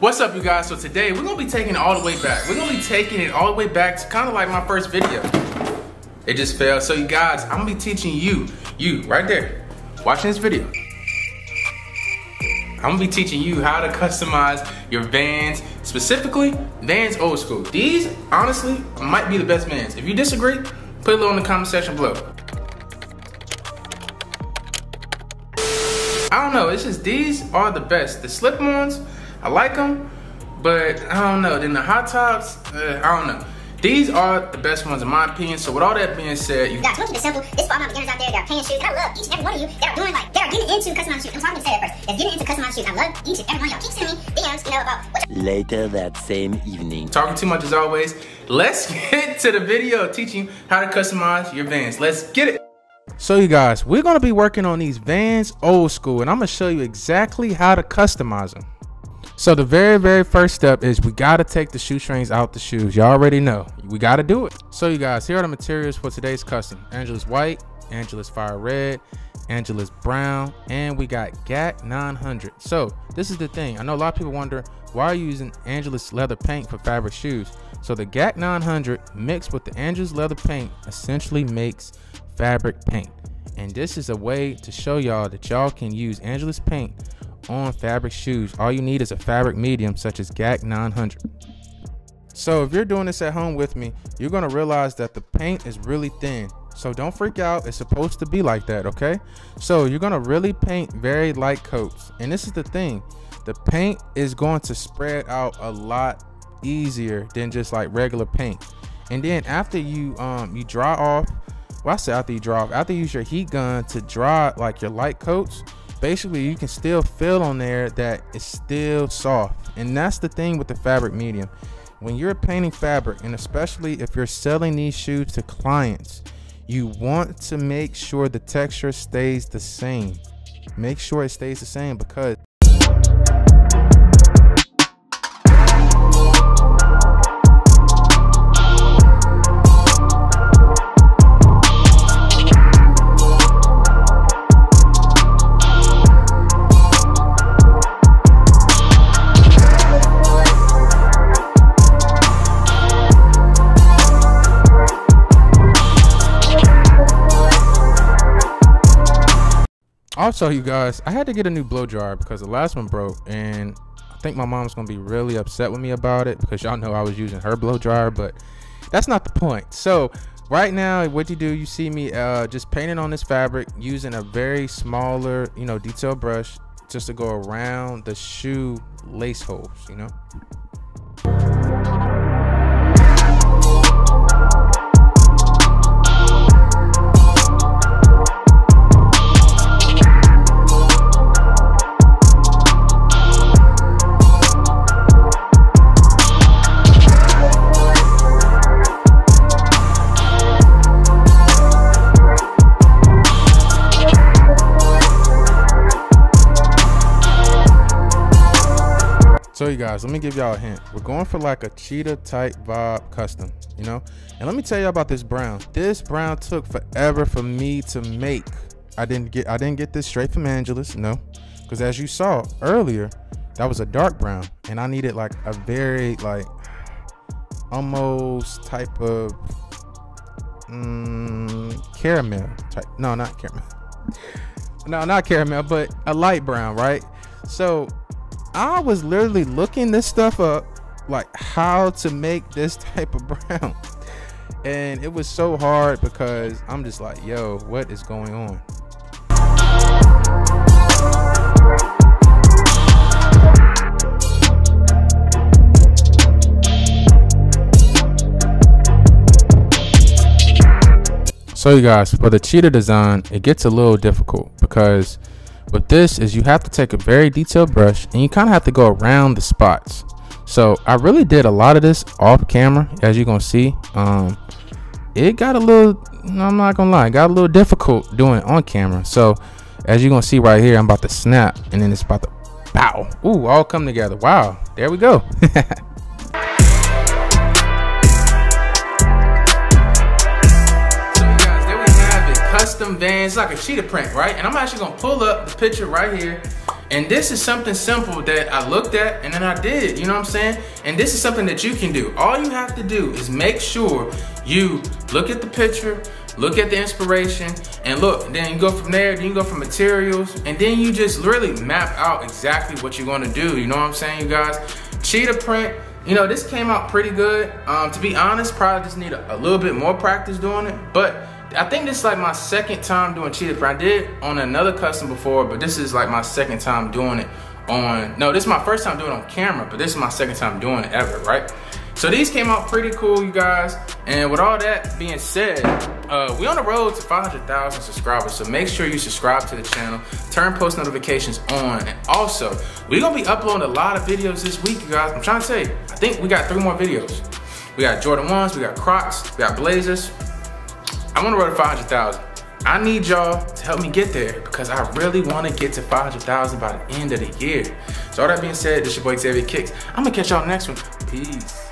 What's up you guys? So today we're gonna be taking it all the way back. We're gonna be taking it all the way back to kind of like my first video. It just failed. So you guys, I'm gonna be teaching you, you right there, watching this video. I'm gonna be teaching you how to customize your Vans, specifically Vans old school. These, honestly, might be the best Vans. If you disagree, put little in the comment section below. I don't know, it's just these are the best. The slip-ons, I like them, but I don't know. Then the hot tops, uh, I don't know. These are the best ones in my opinion. So with all that being said, you guys, to keep it simple. This is for all my beginners out there that are paying shoes. And I love each and every one of you that are doing like that are getting into customized shoes. I'm talking to say that first. That's getting into customized shoes. I love each and every one of y'all. Keep sending me DMs, you know, about what Later that same evening. Talking too much as always. Let's get to the video teaching how to customize your Vans. Let's get it. So you guys, we're gonna be working on these Vans old school and I'm gonna show you exactly how to customize them. So the very, very first step is we gotta take the shoestrings out the shoes. You all already know, we gotta do it. So you guys, here are the materials for today's custom. Angelus white, Angelus fire red, Angelus brown, and we got GAC 900. So this is the thing. I know a lot of people wonder, why are you using Angelus leather paint for fabric shoes? So the GAC 900 mixed with the Angelus leather paint essentially makes fabric paint. And this is a way to show y'all that y'all can use Angelus paint on fabric shoes. All you need is a fabric medium such as GAC 900. So if you're doing this at home with me, you're gonna realize that the paint is really thin. So don't freak out, it's supposed to be like that, okay? So you're gonna really paint very light coats. And this is the thing, the paint is going to spread out a lot easier than just like regular paint. And then after you um you dry off, well I say after you dry off, after you use your heat gun to dry like your light coats, basically you can still feel on there that it's still soft. And that's the thing with the fabric medium. When you're painting fabric and especially if you're selling these shoes to clients you want to make sure the texture stays the same. Make sure it stays the same because Also, you guys, I had to get a new blow dryer because the last one broke, and I think my mom's gonna be really upset with me about it because y'all know I was using her blow dryer, but that's not the point. So right now, what you do, you see me uh, just painting on this fabric using a very smaller, you know, detail brush just to go around the shoe lace holes, you know. So you guys, let me give y'all a hint. We're going for like a cheetah type vibe custom, you know? And let me tell you about this brown. This brown took forever for me to make. I didn't get I didn't get this straight from Angelus, no. Because as you saw earlier, that was a dark brown. And I needed like a very like almost type of mm, caramel type. No, not caramel. no, not caramel, but a light brown, right? So I was literally looking this stuff up, like how to make this type of brown. And it was so hard because I'm just like, yo, what is going on? So you guys, for the cheetah design, it gets a little difficult because with this is you have to take a very detailed brush and you kind of have to go around the spots. So I really did a lot of this off camera, as you're gonna see. Um, it got a little, I'm not gonna lie, got a little difficult doing on camera. So as you're gonna see right here, I'm about to snap and then it's about to bow. Ooh, all come together. Wow, there we go. custom Vans, like a cheetah print, right? And I'm actually gonna pull up the picture right here. And this is something simple that I looked at and then I did, you know what I'm saying? And this is something that you can do. All you have to do is make sure you look at the picture, look at the inspiration, and look, then you go from there, then you go from materials, and then you just really map out exactly what you're gonna do, you know what I'm saying, you guys? Cheetah print, you know, this came out pretty good. Um, to be honest, probably just need a, a little bit more practice doing it, but I think this is like my second time doing cheetah print. I did on another custom before, but this is like my second time doing it on, no, this is my first time doing it on camera, but this is my second time doing it ever, right? So these came out pretty cool, you guys. And with all that being said, uh, we on the road to 500,000 subscribers. So make sure you subscribe to the channel, turn post notifications on. And also, we're gonna be uploading a lot of videos this week, you guys. I'm trying to say, I think we got three more videos. We got Jordan 1s, we got Crocs, we got Blazers. The road to 500,000. I need y'all to help me get there because I really want to get to 500,000 by the end of the year. So all that being said, this your boy Xavier Kickz. I'm gonna catch y'all next one. Peace.